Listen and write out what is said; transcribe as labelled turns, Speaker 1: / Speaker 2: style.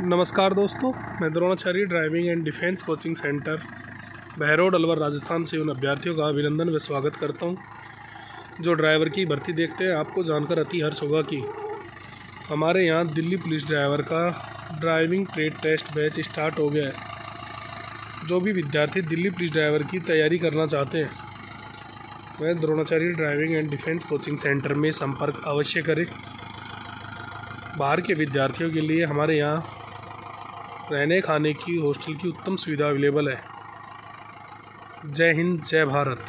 Speaker 1: नमस्कार दोस्तों, मैं Dronacharya driving and defence coaching centre Behror Alwar, Rajasthan से उन अभ्यर्थियों का अभिनंदन व स्वागत करता हूँ। जो ड्राइवर की भर्ती देखते हैं, आपको जानकर अति हर्ष होगा कि हमारे यहाँ दिल्ली पुलिस ड्राइवर का driving trade test batch start हो गया है। जो भी विद्यार्थी दिल्ली पुलिस ड्राइवर की तैयारी करना चाहते हैं, वह Dronacharya driving and defence coaching centre में संपर्क अवश्य करें। बाहर के विद्यार्थियों के लिए हमारे यहाँ रहने खाने की हॉस्टल की उत्तम सुविधा अवेलेबल है। जय हिंद जय भारत।